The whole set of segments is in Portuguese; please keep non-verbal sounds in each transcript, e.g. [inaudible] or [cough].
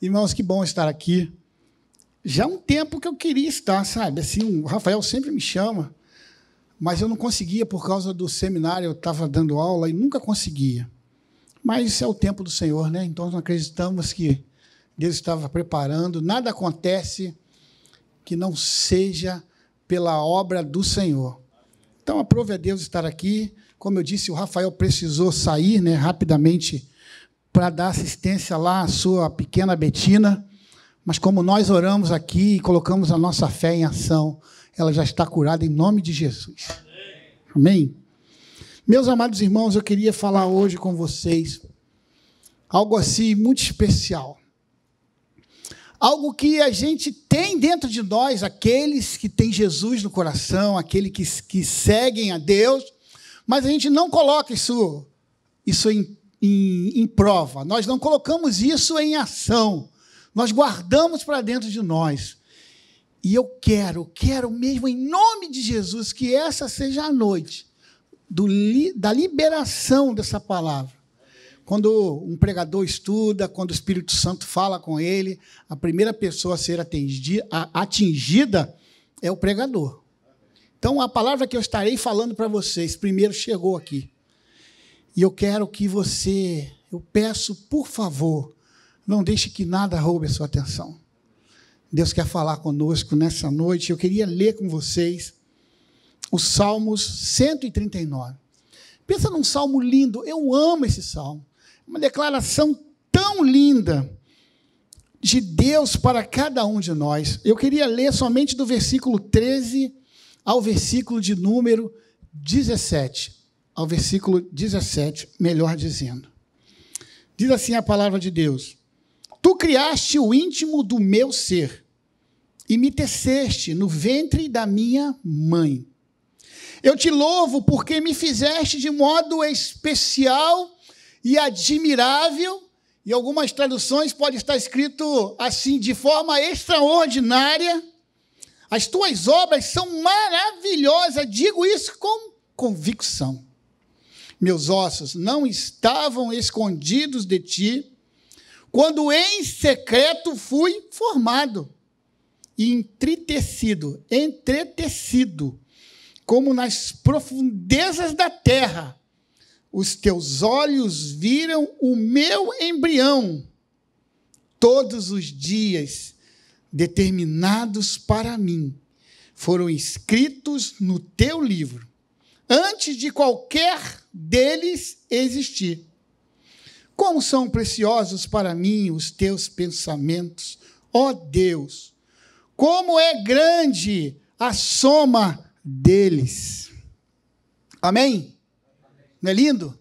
Irmãos, que bom estar aqui. Já há um tempo que eu queria estar, sabe? Assim, o Rafael sempre me chama, mas eu não conseguia por causa do seminário, eu estava dando aula e nunca conseguia. Mas é o tempo do Senhor, né? Então nós acreditamos que Deus estava preparando, nada acontece que não seja pela obra do Senhor. Então aprove a Deus estar aqui. Como eu disse, o Rafael precisou sair, né, rapidamente para dar assistência lá à sua pequena Betina. Mas como nós oramos aqui e colocamos a nossa fé em ação, ela já está curada em nome de Jesus. Amém? Meus amados irmãos, eu queria falar hoje com vocês algo assim muito especial. Algo que a gente tem dentro de nós, aqueles que têm Jesus no coração, aqueles que, que seguem a Deus, mas a gente não coloca isso, isso em em, em prova, nós não colocamos isso em ação, nós guardamos para dentro de nós. E eu quero, quero mesmo, em nome de Jesus, que essa seja a noite do, da liberação dessa palavra. Quando um pregador estuda, quando o Espírito Santo fala com ele, a primeira pessoa a ser atingida é o pregador. Então, a palavra que eu estarei falando para vocês, primeiro chegou aqui. E eu quero que você, eu peço, por favor, não deixe que nada roube a sua atenção. Deus quer falar conosco nessa noite. Eu queria ler com vocês os Salmos 139. Pensa num salmo lindo. Eu amo esse salmo. Uma declaração tão linda de Deus para cada um de nós. Eu queria ler somente do versículo 13 ao versículo de número 17 ao versículo 17, melhor dizendo. Diz assim a palavra de Deus: Tu criaste o íntimo do meu ser e me teceste no ventre da minha mãe. Eu te louvo porque me fizeste de modo especial e admirável. Em algumas traduções pode estar escrito assim, de forma extraordinária. As tuas obras são maravilhosas, digo isso com convicção. Meus ossos não estavam escondidos de ti, quando em secreto fui formado e entretecido, entretecido, como nas profundezas da terra. Os teus olhos viram o meu embrião. Todos os dias determinados para mim foram escritos no teu livro, antes de qualquer deles existir. Como são preciosos para mim os teus pensamentos, ó Deus! Como é grande a soma deles. Amém? Não é lindo?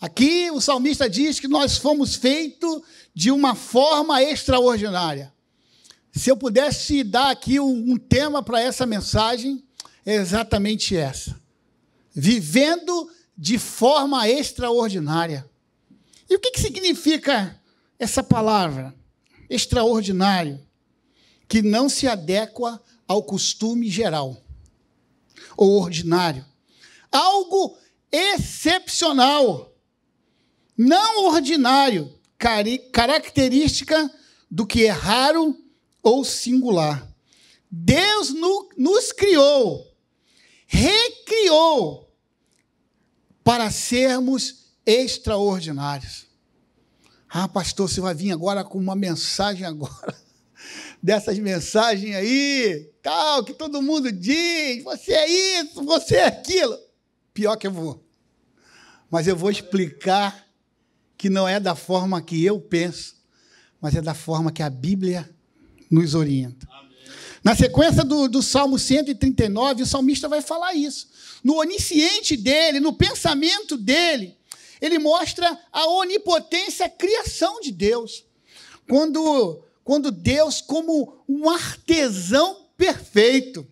Aqui o salmista diz que nós fomos feitos de uma forma extraordinária. Se eu pudesse dar aqui um, um tema para essa mensagem, é exatamente essa. Vivendo de forma extraordinária. E o que, que significa essa palavra? Extraordinário. Que não se adequa ao costume geral ou ordinário. Algo excepcional, não ordinário, característica do que é raro ou singular. Deus nos criou, recriou para sermos extraordinários. Ah, pastor, você vai vir agora com uma mensagem agora. [laughs] Dessas mensagens aí, tal, que todo mundo diz, você é isso, você é aquilo. Pior que eu vou. Mas eu vou explicar que não é da forma que eu penso, mas é da forma que a Bíblia nos orienta. Amém. Na sequência do, do Salmo 139, o salmista vai falar isso no onisciente dele, no pensamento dele, ele mostra a onipotência, a criação de Deus. Quando, quando Deus, como um artesão perfeito,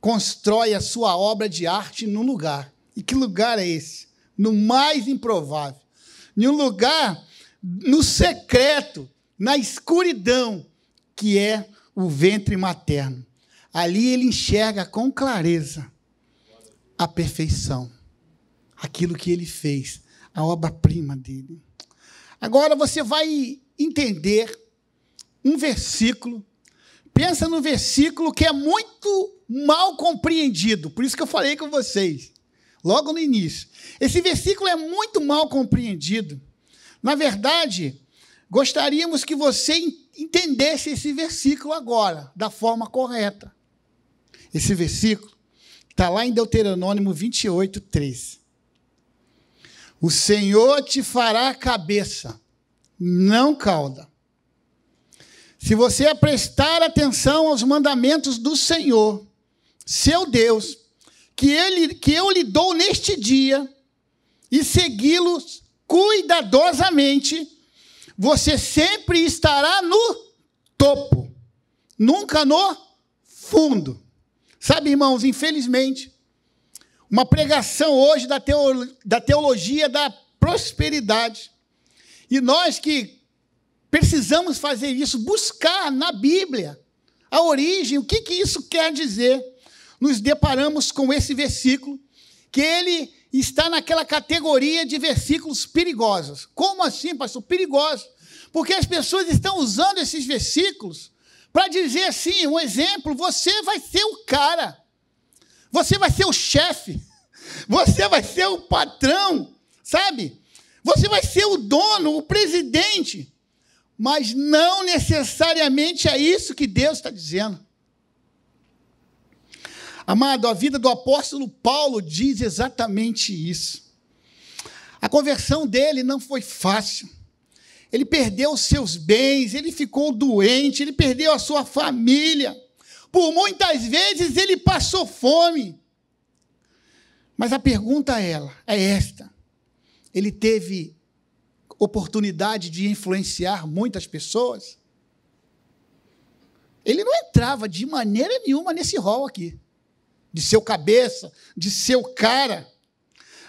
constrói a sua obra de arte num lugar. E que lugar é esse? No mais improvável. Em um lugar no secreto, na escuridão, que é o ventre materno. Ali ele enxerga com clareza a perfeição. Aquilo que ele fez, a obra-prima dele. Agora você vai entender um versículo. Pensa no versículo que é muito mal compreendido. Por isso que eu falei com vocês, logo no início. Esse versículo é muito mal compreendido. Na verdade, gostaríamos que você entendesse esse versículo agora, da forma correta. Esse versículo está lá em Deuteronômio 28, 13. O Senhor te fará cabeça, não cauda. Se você prestar atenção aos mandamentos do Senhor, seu Deus, que, ele, que eu lhe dou neste dia, e segui-los cuidadosamente, você sempre estará no topo, nunca no fundo. Sabe, irmãos, infelizmente, uma pregação hoje da, da teologia da prosperidade. E nós que precisamos fazer isso, buscar na Bíblia a origem, o que, que isso quer dizer. Nos deparamos com esse versículo, que ele está naquela categoria de versículos perigosos. Como assim, pastor? Perigosos. Porque as pessoas estão usando esses versículos para dizer assim, um exemplo, você vai ser o cara. Você vai ser o chefe. [laughs] Você vai ser o patrão, sabe? Você vai ser o dono, o presidente. Mas não necessariamente é isso que Deus está dizendo. Amado, a vida do apóstolo Paulo diz exatamente isso. A conversão dele não foi fácil. Ele perdeu seus bens, ele ficou doente, ele perdeu a sua família. Por muitas vezes ele passou fome. Mas a pergunta é, ela, é esta: ele teve oportunidade de influenciar muitas pessoas? Ele não entrava de maneira nenhuma nesse rol aqui de seu cabeça, de seu cara.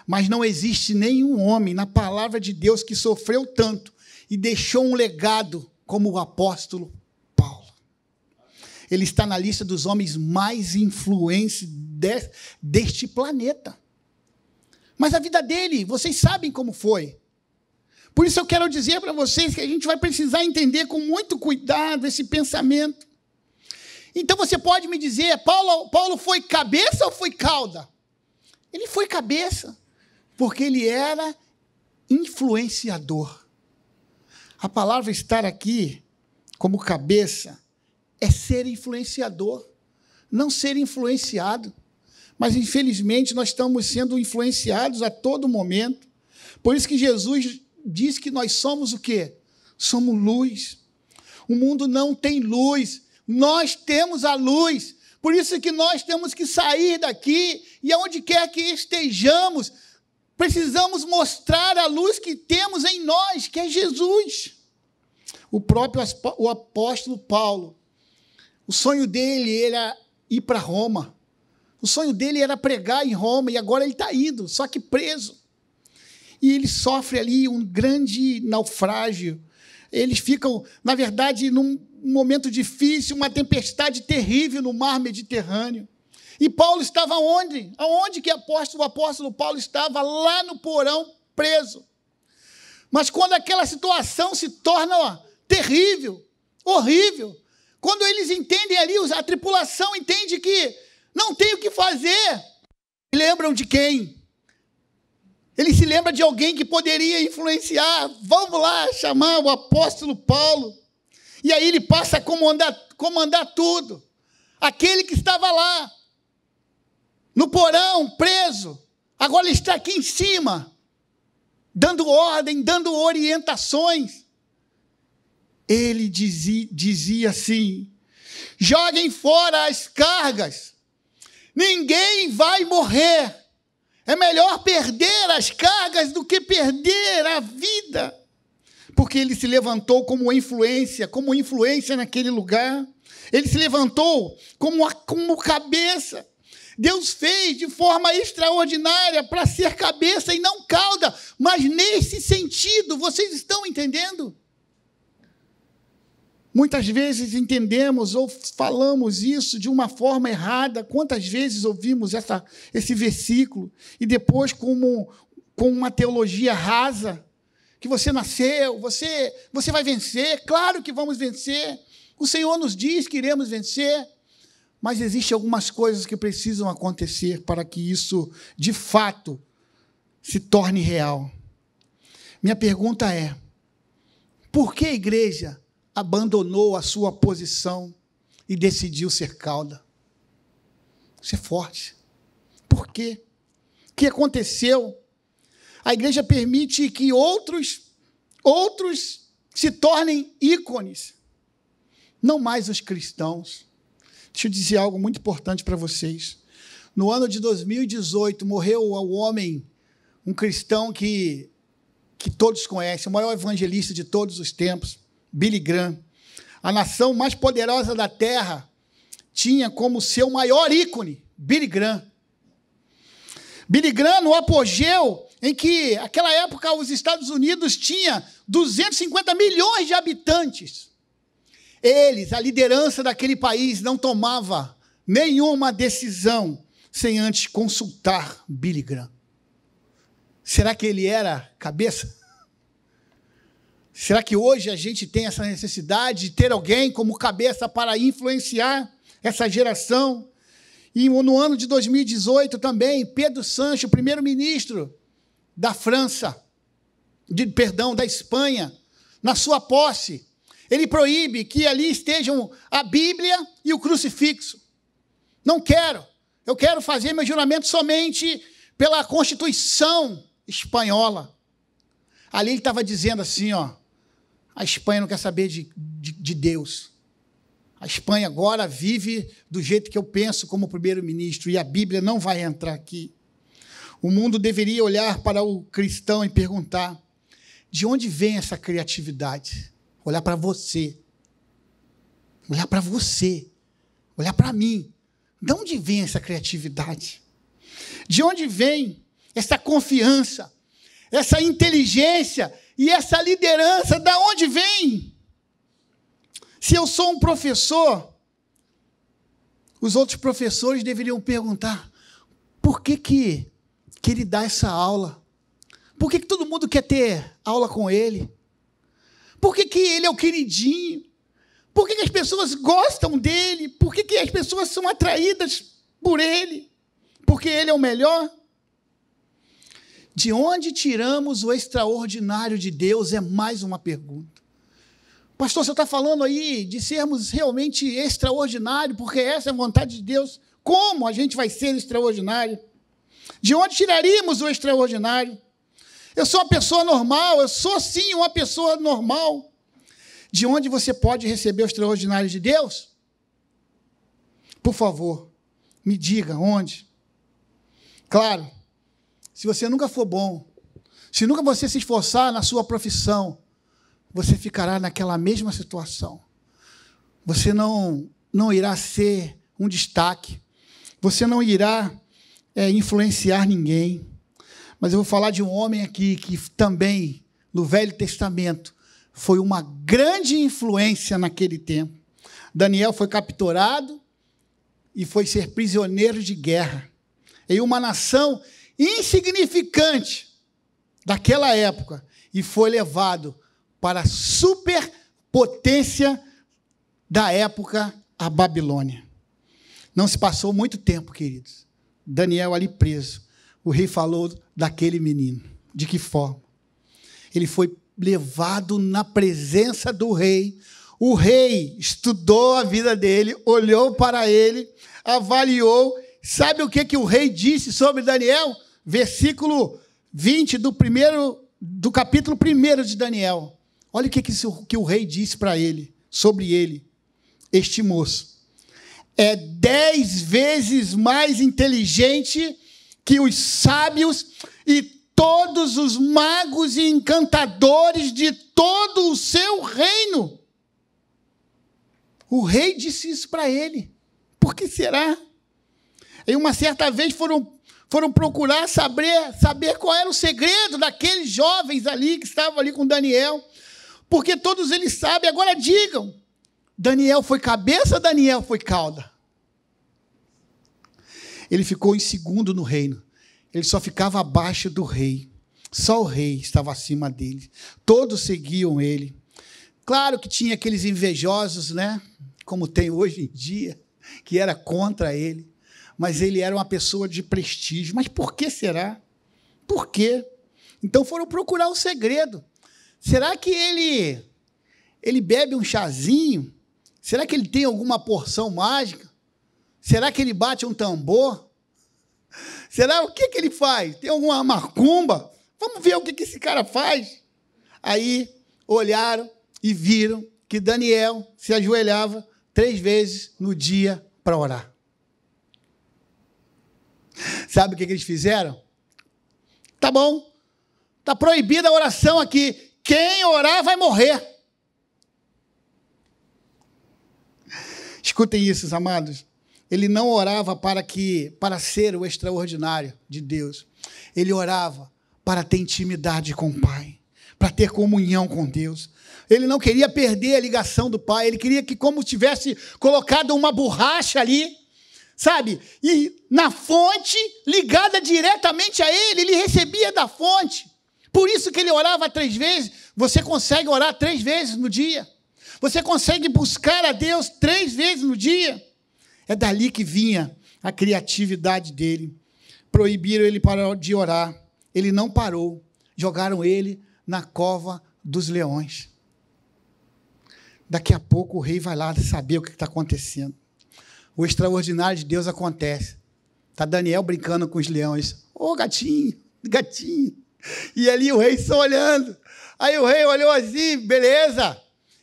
Mas não existe nenhum homem na palavra de Deus que sofreu tanto e deixou um legado como o apóstolo Paulo. Ele está na lista dos homens mais influentes de, deste planeta. Mas a vida dele, vocês sabem como foi. Por isso eu quero dizer para vocês que a gente vai precisar entender com muito cuidado esse pensamento. Então você pode me dizer, Paulo, Paulo foi cabeça ou foi cauda? Ele foi cabeça, porque ele era influenciador. A palavra estar aqui como cabeça é ser influenciador, não ser influenciado. Mas infelizmente nós estamos sendo influenciados a todo momento. Por isso que Jesus diz que nós somos o quê? Somos luz. O mundo não tem luz nós temos a luz. Por isso que nós temos que sair daqui e aonde quer que estejamos, precisamos mostrar a luz que temos em nós, que é Jesus. O próprio o apóstolo Paulo, o sonho dele era ir para Roma. O sonho dele era pregar em Roma e agora ele está indo, só que preso. E ele sofre ali um grande naufrágio. Eles ficam, na verdade, num, um momento difícil, uma tempestade terrível no mar Mediterrâneo. E Paulo estava onde? Aonde que apóstolo, o apóstolo Paulo estava? Lá no porão, preso. Mas quando aquela situação se torna ó, terrível, horrível, quando eles entendem ali, a tripulação entende que não tem o que fazer, lembram de quem? Ele se lembra de alguém que poderia influenciar. Vamos lá chamar o apóstolo Paulo. E aí ele passa a comandar, comandar tudo. Aquele que estava lá, no porão, preso, agora ele está aqui em cima, dando ordem, dando orientações. Ele dizia, dizia assim: joguem fora as cargas, ninguém vai morrer. É melhor perder as cargas do que perder a vida porque ele se levantou como influência, como influência naquele lugar. Ele se levantou como, a, como cabeça. Deus fez de forma extraordinária para ser cabeça e não cauda, mas nesse sentido, vocês estão entendendo? Muitas vezes entendemos ou falamos isso de uma forma errada. Quantas vezes ouvimos essa, esse versículo e depois, como com uma teologia rasa, que você nasceu, você, você vai vencer, claro que vamos vencer. O Senhor nos diz que iremos vencer, mas existem algumas coisas que precisam acontecer para que isso, de fato, se torne real. Minha pergunta é: por que igreja abandonou a sua posição e decidiu ser cauda? Ser forte. Por quê? O que aconteceu? A igreja permite que outros outros se tornem ícones, não mais os cristãos. Deixa eu dizer algo muito importante para vocês. No ano de 2018 morreu o homem, um cristão que que todos conhecem, o maior evangelista de todos os tempos, Billy Graham. A nação mais poderosa da terra tinha como seu maior ícone Billy Graham. Billy Graham, no apogeu, em que, naquela época, os Estados Unidos tinha 250 milhões de habitantes. Eles, a liderança daquele país, não tomava nenhuma decisão sem antes consultar Billy Graham. Será que ele era cabeça? Será que hoje a gente tem essa necessidade de ter alguém como cabeça para influenciar essa geração? E no ano de 2018 também, Pedro Sancho, primeiro-ministro da França, de, perdão, da Espanha, na sua posse, ele proíbe que ali estejam a Bíblia e o crucifixo. Não quero. Eu quero fazer meu juramento somente pela Constituição espanhola. Ali ele estava dizendo assim, ó, a Espanha não quer saber de, de, de Deus. A Espanha agora vive do jeito que eu penso como primeiro-ministro e a Bíblia não vai entrar aqui. O mundo deveria olhar para o cristão e perguntar: de onde vem essa criatividade? Olhar para você. Olhar para você. Olhar para mim. De onde vem essa criatividade? De onde vem essa confiança, essa inteligência e essa liderança, da onde vem? Se eu sou um professor, os outros professores deveriam perguntar: por que, que, que ele dá essa aula? Por que, que todo mundo quer ter aula com ele? Por que, que ele é o queridinho? Por que, que as pessoas gostam dele? Por que, que as pessoas são atraídas por ele? Porque ele é o melhor? De onde tiramos o extraordinário de Deus? É mais uma pergunta. Pastor, você está falando aí de sermos realmente extraordinários, porque essa é a vontade de Deus. Como a gente vai ser extraordinário? De onde tiraríamos o extraordinário? Eu sou uma pessoa normal, eu sou sim uma pessoa normal. De onde você pode receber o extraordinário de Deus? Por favor, me diga onde. Claro, se você nunca for bom, se nunca você se esforçar na sua profissão, você ficará naquela mesma situação. Você não, não irá ser um destaque. Você não irá é, influenciar ninguém. Mas eu vou falar de um homem aqui que também, no Velho Testamento, foi uma grande influência naquele tempo. Daniel foi capturado e foi ser prisioneiro de guerra. Em uma nação insignificante daquela época e foi levado para a superpotência da época, a Babilônia. Não se passou muito tempo, queridos. Daniel ali preso. O rei falou daquele menino. De que forma? Ele foi levado na presença do rei. O rei estudou a vida dele, olhou para ele, avaliou. Sabe o que, que o rei disse sobre Daniel? Versículo 20 do primeiro do capítulo 1 de Daniel. Olha o que, que o rei disse para ele, sobre ele, este moço. É dez vezes mais inteligente que os sábios e todos os magos e encantadores de todo o seu reino. O rei disse isso para ele. Por que será? Em uma certa vez foram foram procurar saber, saber qual era o segredo daqueles jovens ali que estavam ali com Daniel, porque todos eles sabem. Agora digam: Daniel foi cabeça, Daniel foi cauda. Ele ficou em segundo no reino. Ele só ficava abaixo do rei. Só o rei estava acima dele. Todos seguiam ele. Claro que tinha aqueles invejosos, né? Como tem hoje em dia, que era contra ele. Mas ele era uma pessoa de prestígio. Mas por que será? Por quê? Então foram procurar o segredo. Será que ele ele bebe um chazinho? Será que ele tem alguma porção mágica? Será que ele bate um tambor? Será o que, que ele faz? Tem alguma macumba? Vamos ver o que, que esse cara faz. Aí olharam e viram que Daniel se ajoelhava três vezes no dia para orar. Sabe o que, eles fizeram? Tá bom, tá proibida a oração aqui. Quem orar vai morrer. Escutem isso, amados. Ele não orava para que para ser o extraordinário de Deus. Ele orava para ter intimidade com o Pai, para ter comunhão com Deus. Ele não queria perder a ligação do Pai, ele queria que como tivesse colocado uma borracha ali, sabe? E na fonte, ligada diretamente a ele, ele recebia da fonte. Por isso que ele orava três vezes. Você consegue orar três vezes no dia. Você consegue buscar a Deus três vezes no dia. É dali que vinha a criatividade dele. Proibiram ele de orar. Ele não parou. Jogaram ele na cova dos leões. Daqui a pouco o rei vai lá saber o que está acontecendo. O extraordinário de Deus acontece. Está Daniel brincando com os leões. Ô oh, gatinho, gatinho. E ali o rei só olhando. Aí o rei olhou assim, beleza.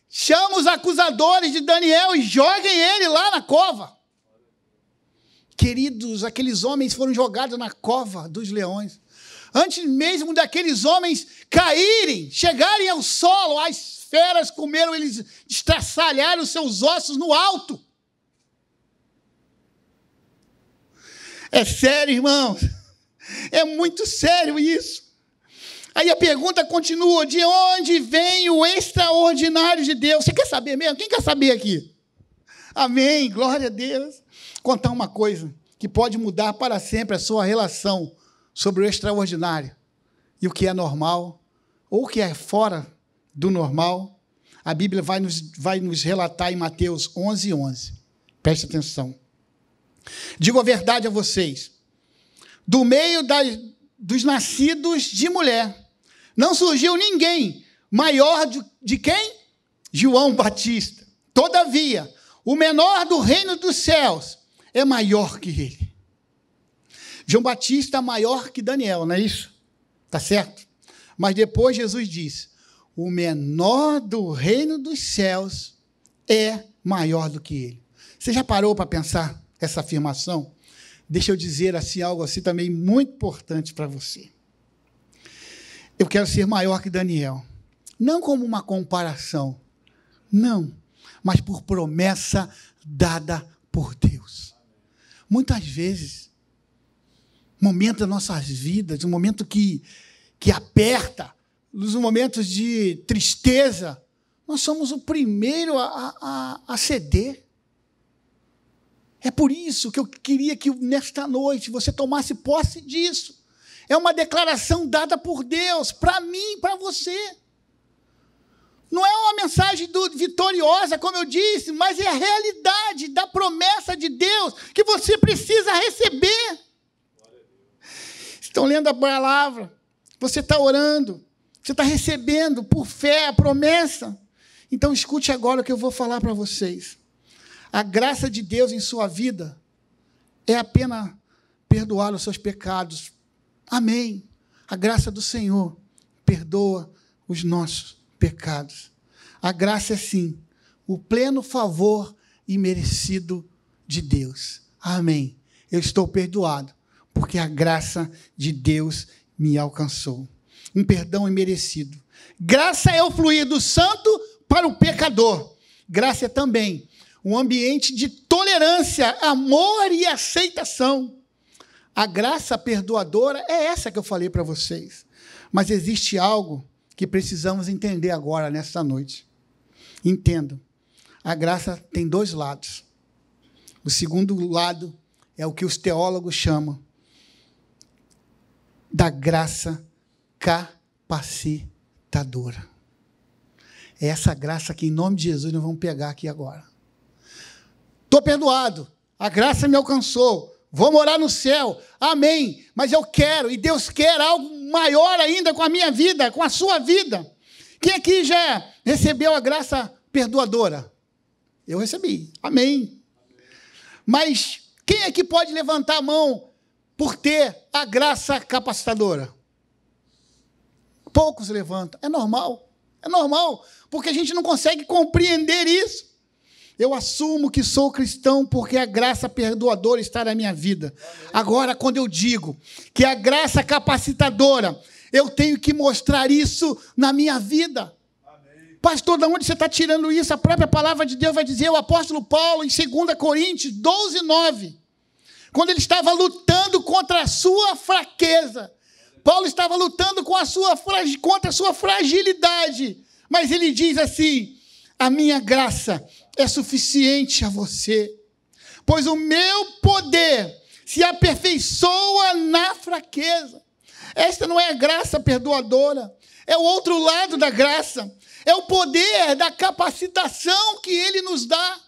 Chama os acusadores de Daniel e joguem ele lá na cova. Queridos, aqueles homens foram jogados na cova dos leões. Antes mesmo daqueles homens caírem, chegarem ao solo, as feras comeram eles, estraçalharam seus ossos no alto. É sério, irmãos. É muito sério isso. Aí a pergunta continua: de onde vem o extraordinário de Deus? Você quer saber mesmo? Quem quer saber aqui? Amém, glória a Deus contar uma coisa que pode mudar para sempre a sua relação sobre o extraordinário e o que é normal, ou o que é fora do normal. A Bíblia vai nos, vai nos relatar em Mateus 11, 11. Preste atenção. Digo a verdade a vocês: do meio das, dos nascidos de mulher, não surgiu ninguém maior de, de quem? João Batista. Todavia, o menor do reino dos céus é maior que ele. João Batista é maior que Daniel, não é isso? Tá certo? Mas depois Jesus diz: o menor do reino dos céus é maior do que ele. Você já parou para pensar essa afirmação? Deixa eu dizer assim algo assim também muito importante para você. Eu quero ser maior que Daniel, não como uma comparação, não, mas por promessa dada por Deus. Muitas vezes, momento das nossas vidas, um momento que, que aperta, nos momentos de tristeza, nós somos o primeiro a, a, a ceder. É por isso que eu queria que nesta noite você tomasse posse disso. É uma declaração dada por Deus para mim, para você. Não é uma mensagem do, vitoriosa, como eu disse, mas é a realidade da promessa de Deus que você precisa receber. Estão lendo a palavra, você está orando, você está recebendo por fé a promessa. Então escute agora o que eu vou falar para vocês. A graça de Deus em sua vida é apenas perdoar os seus pecados. Amém. A graça do Senhor perdoa os nossos pecados. A graça é sim o pleno favor imerecido de Deus. Amém. Eu estou perdoado, porque a graça de Deus me alcançou. Um perdão imerecido. Graça é o fluir do santo para o pecador. Graça é também um ambiente de tolerância, amor e aceitação. A graça perdoadora é essa que eu falei para vocês. Mas existe algo que precisamos entender agora, nesta noite. Entendam, a graça tem dois lados. O segundo lado é o que os teólogos chamam da graça capacitadora. É essa graça que, em nome de Jesus, nós vamos pegar aqui agora. Estou perdoado. A graça me alcançou. Vou morar no céu. Amém. Mas eu quero, e Deus quer algo maior ainda com a minha vida, com a sua vida. Quem aqui já recebeu a graça perdoadora? Eu recebi. Amém. Mas quem aqui pode levantar a mão por ter a graça capacitadora? Poucos levantam. É normal. É normal, porque a gente não consegue compreender isso. Eu assumo que sou cristão porque a graça perdoadora está na minha vida. Agora, quando eu digo que a graça capacitadora, eu tenho que mostrar isso na minha vida. Pastor, de onde você está tirando isso? A própria palavra de Deus vai dizer, o apóstolo Paulo, em 2 Coríntios 12, 9, quando ele estava lutando contra a sua fraqueza, Paulo estava lutando com a sua, contra a sua fragilidade, mas ele diz assim: a minha graça é suficiente a você, pois o meu poder se aperfeiçoa na fraqueza. Esta não é a graça perdoadora, é o outro lado da graça, é o poder da capacitação que ele nos dá.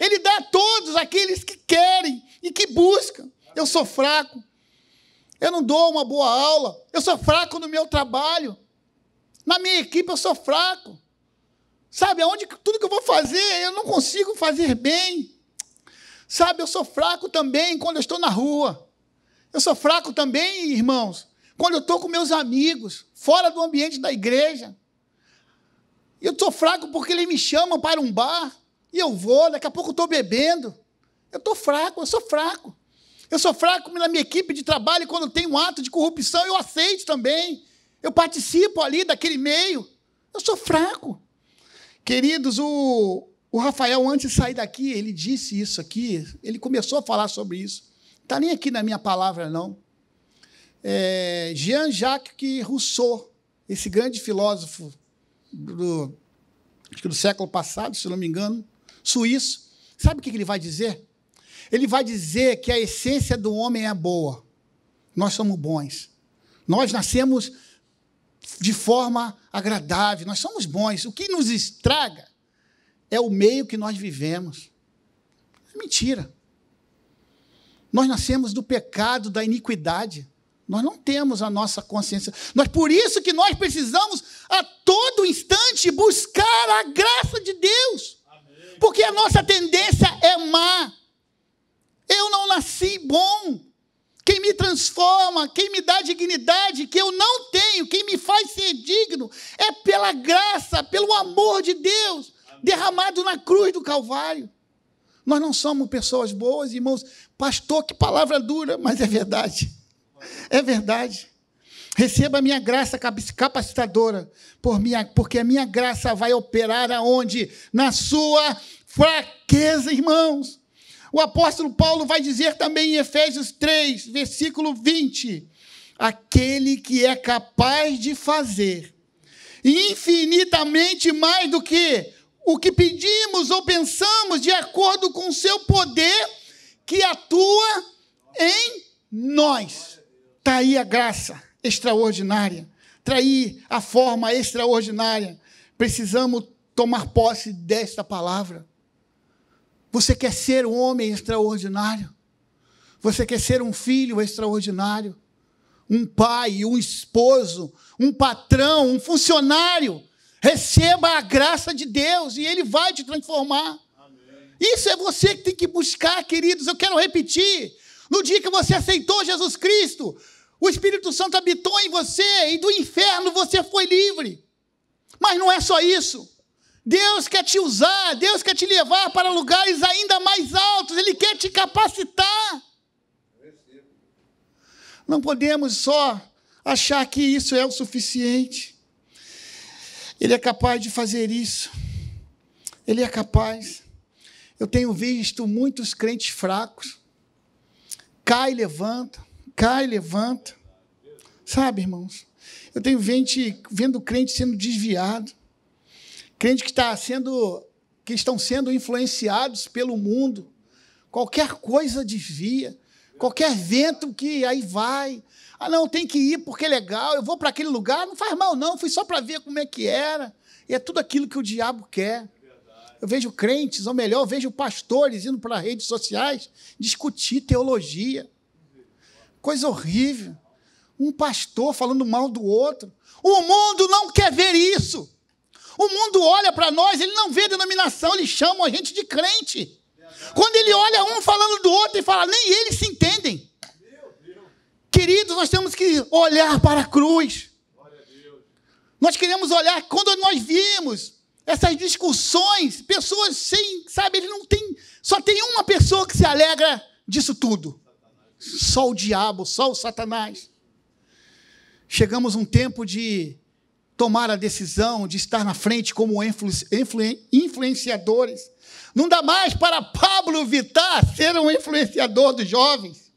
Ele dá a todos aqueles que querem e que buscam. Eu sou fraco, eu não dou uma boa aula, eu sou fraco no meu trabalho, na minha equipe eu sou fraco. Sabe, aonde tudo que eu vou fazer, eu não consigo fazer bem. Sabe, eu sou fraco também quando eu estou na rua. Eu sou fraco também, irmãos, quando eu estou com meus amigos, fora do ambiente da igreja. Eu sou fraco porque eles me chamam para um bar e eu vou, daqui a pouco estou bebendo. Eu estou fraco, eu sou fraco. Eu sou fraco na minha equipe de trabalho quando tem um ato de corrupção, eu aceito também. Eu participo ali daquele meio. Eu sou fraco. Queridos, o, o Rafael, antes de sair daqui, ele disse isso aqui, ele começou a falar sobre isso. Não está nem aqui na minha palavra, não. É, Jean-Jacques Rousseau, esse grande filósofo do, do século passado, se não me engano, suíço, sabe o que ele vai dizer? Ele vai dizer que a essência do homem é boa. Nós somos bons. Nós nascemos de forma agradável, nós somos bons. O que nos estraga é o meio que nós vivemos. É mentira. Nós nascemos do pecado, da iniquidade. Nós não temos a nossa consciência. Nós por isso que nós precisamos a todo instante buscar a graça de Deus. Porque a nossa tendência é má. Eu não nasci bom. Quem me transforma, quem me dá dignidade que eu não tenho, quem me faz ser digno, é pela graça, pelo amor de Deus, derramado na cruz do Calvário. Nós não somos pessoas boas, irmãos. Pastor, que palavra dura, mas é verdade. É verdade. Receba a minha graça capacitadora, por minha, porque a minha graça vai operar aonde? Na sua fraqueza, irmãos. O apóstolo Paulo vai dizer também em Efésios 3, versículo 20: aquele que é capaz de fazer infinitamente mais do que o que pedimos ou pensamos, de acordo com o seu poder que atua em nós. Está aí a graça extraordinária, está aí a forma extraordinária. Precisamos tomar posse desta palavra. Você quer ser um homem extraordinário? Você quer ser um filho extraordinário? Um pai, um esposo, um patrão, um funcionário? Receba a graça de Deus e Ele vai te transformar. Amém. Isso é você que tem que buscar, queridos. Eu quero repetir. No dia que você aceitou Jesus Cristo, o Espírito Santo habitou em você e do inferno você foi livre. Mas não é só isso. Deus quer te usar, Deus quer te levar para lugares ainda mais altos, Ele quer te capacitar. Não podemos só achar que isso é o suficiente. Ele é capaz de fazer isso. Ele é capaz. Eu tenho visto muitos crentes fracos. Cai, levanta, cai, levanta. Sabe, irmãos? Eu tenho gente, vendo crente sendo desviado. Crente que está sendo, que estão sendo influenciados pelo mundo. Qualquer coisa desvia. Qualquer vento que aí vai. Ah, não, tem que ir porque é legal. Eu vou para aquele lugar, não faz mal, não. Fui só para ver como é que era. E é tudo aquilo que o diabo quer. Eu vejo crentes, ou melhor, eu vejo pastores indo para redes sociais discutir teologia. Coisa horrível. Um pastor falando mal do outro. O mundo não quer ver isso. O mundo olha para nós, ele não vê denominação, eles chamam a gente de crente. Quando ele olha um falando do outro e fala, nem eles se entendem. Queridos, nós temos que olhar para a cruz. Nós queremos olhar, quando nós vimos essas discussões, pessoas sem, sabe, ele não tem, só tem uma pessoa que se alegra disso tudo. Só o diabo, só o Satanás. Chegamos um tempo de tomar a decisão de estar na frente como influ, influ, influenciadores. Não dá mais para Pablo Vittar ser um influenciador dos jovens.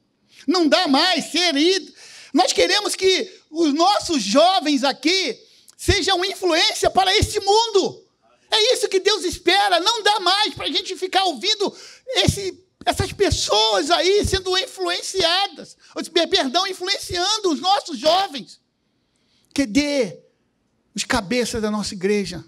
Não dá mais ser ido. Nós queremos que os nossos jovens aqui sejam influência para esse mundo. É isso que Deus espera. Não dá mais para a gente ficar ouvindo esse, essas pessoas aí sendo influenciadas, perdão, influenciando os nossos jovens. Que dê os cabeças da nossa igreja.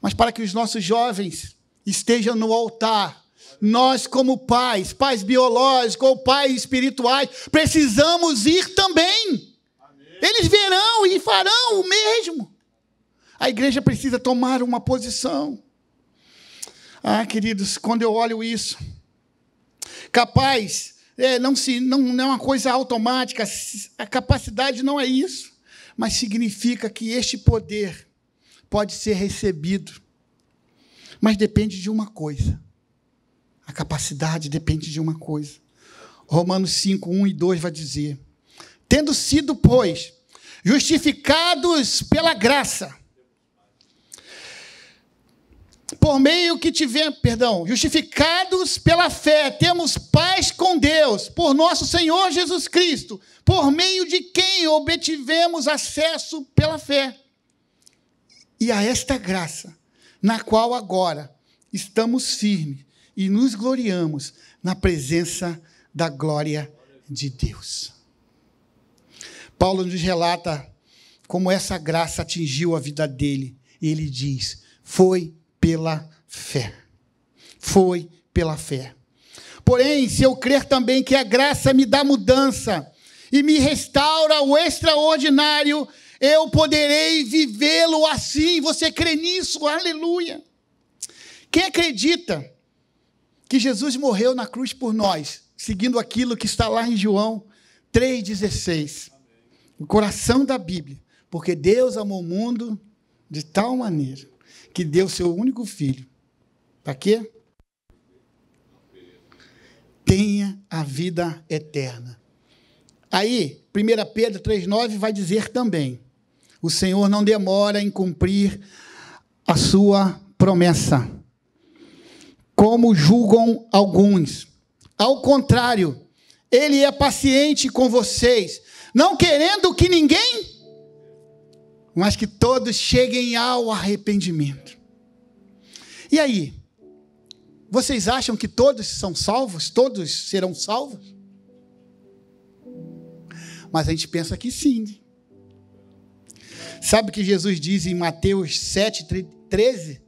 Mas para que os nossos jovens estejam no altar, nós, como pais, pais biológicos ou pais espirituais, precisamos ir também. Amém. Eles verão e farão o mesmo. A igreja precisa tomar uma posição. Ah, queridos, quando eu olho isso, capaz, é, não, se, não, não é uma coisa automática, a capacidade não é isso, mas significa que este poder pode ser recebido. Mas depende de uma coisa. A capacidade depende de uma coisa. Romanos 5, 1 e 2 vai dizer: Tendo sido, pois, justificados pela graça, por meio que tivemos, perdão, justificados pela fé, temos paz com Deus, por nosso Senhor Jesus Cristo, por meio de quem obtivemos acesso pela fé. E a esta graça, na qual agora estamos firmes e nos gloriamos na presença da glória de Deus. Paulo nos relata como essa graça atingiu a vida dele. E ele diz: Foi pela fé. Foi pela fé. Porém, se eu crer também que a graça me dá mudança e me restaura o extraordinário, eu poderei vivê-lo assim. Você crê nisso? Aleluia. Quem acredita que Jesus morreu na cruz por nós, seguindo aquilo que está lá em João 3,16, o coração da Bíblia, porque Deus amou o mundo de tal maneira que deu seu único filho. Para quê? Tenha a vida eterna. Aí, 1 Pedro 3,9 vai dizer também: o Senhor não demora em cumprir a sua promessa, como julgam alguns. Ao contrário, ele é paciente com vocês, não querendo que ninguém mas que todos cheguem ao arrependimento. E aí? Vocês acham que todos são salvos? Todos serão salvos? Mas a gente pensa que sim. Sabe o que Jesus diz em Mateus 7, 13?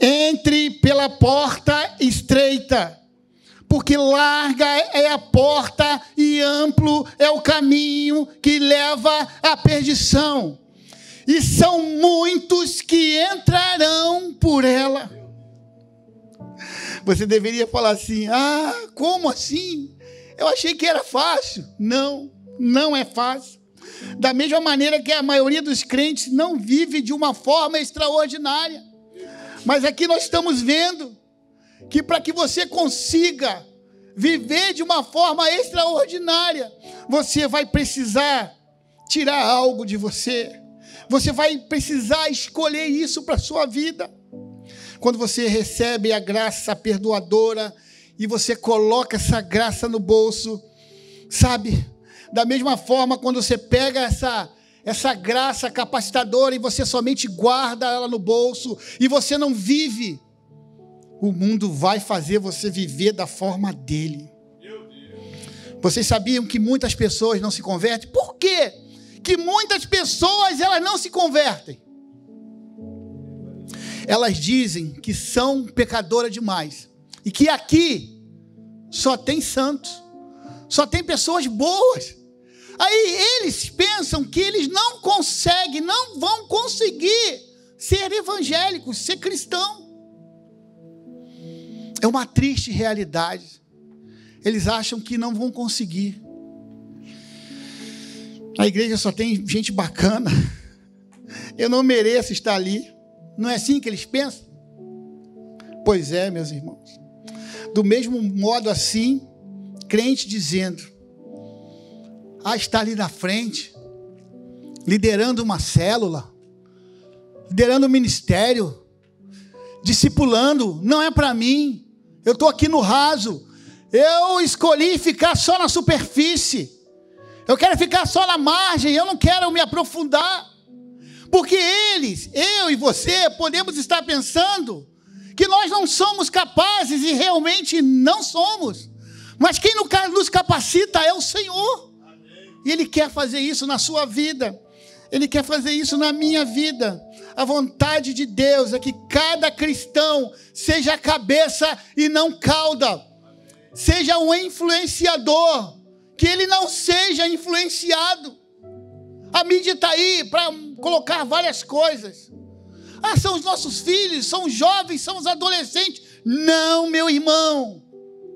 Entre pela porta estreita porque larga é a porta e amplo é o caminho que leva à perdição. E são muitos que entrarão por ela. Você deveria falar assim: ah, como assim? Eu achei que era fácil. Não, não é fácil. Da mesma maneira que a maioria dos crentes não vive de uma forma extraordinária. Mas aqui nós estamos vendo que para que você consiga viver de uma forma extraordinária, você vai precisar tirar algo de você. Você vai precisar escolher isso para a sua vida. Quando você recebe a graça perdoadora e você coloca essa graça no bolso, sabe? Da mesma forma, quando você pega essa essa graça capacitadora e você somente guarda ela no bolso e você não vive o mundo vai fazer você viver da forma dele. Vocês sabiam que muitas pessoas não se convertem? Por quê? Que muitas pessoas elas não se convertem. Elas dizem que são pecadoras demais e que aqui só tem santos, só tem pessoas boas. Aí eles pensam que eles não conseguem, não vão conseguir ser evangélicos, ser cristão. É uma triste realidade. Eles acham que não vão conseguir. A igreja só tem gente bacana. Eu não mereço estar ali. Não é assim que eles pensam? Pois é, meus irmãos. Do mesmo modo assim, crente dizendo: Ah, está ali na frente, liderando uma célula, liderando um ministério, discipulando, não é para mim. Eu estou aqui no raso. Eu escolhi ficar só na superfície. Eu quero ficar só na margem, eu não quero me aprofundar. Porque eles, eu e você, podemos estar pensando que nós não somos capazes e realmente não somos. Mas quem nos capacita é o Senhor. E Ele quer fazer isso na sua vida. Ele quer fazer isso na minha vida. A vontade de Deus é que cada cristão seja cabeça e não cauda. Seja um influenciador. Que ele não seja influenciado. A mídia está aí para colocar várias coisas. Ah, são os nossos filhos, são os jovens, são os adolescentes. Não, meu irmão.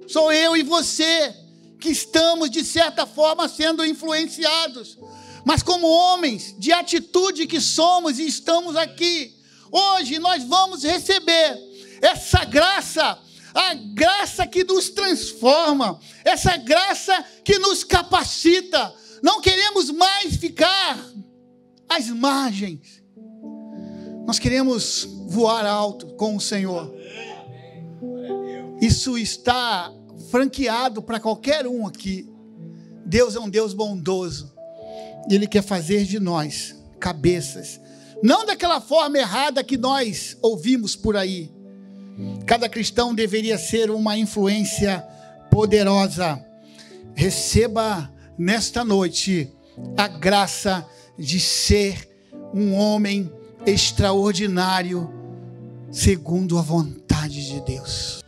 Sou eu e você que estamos, de certa forma, sendo influenciados. Mas, como homens de atitude que somos e estamos aqui, hoje nós vamos receber essa graça, a graça que nos transforma, essa graça que nos capacita não queremos mais ficar às margens. Nós queremos voar alto com o Senhor. Isso está franqueado para qualquer um aqui. Deus é um Deus bondoso. Ele quer fazer de nós cabeças. Não daquela forma errada que nós ouvimos por aí. Cada cristão deveria ser uma influência poderosa. Receba nesta noite a graça de ser um homem extraordinário, segundo a vontade de Deus.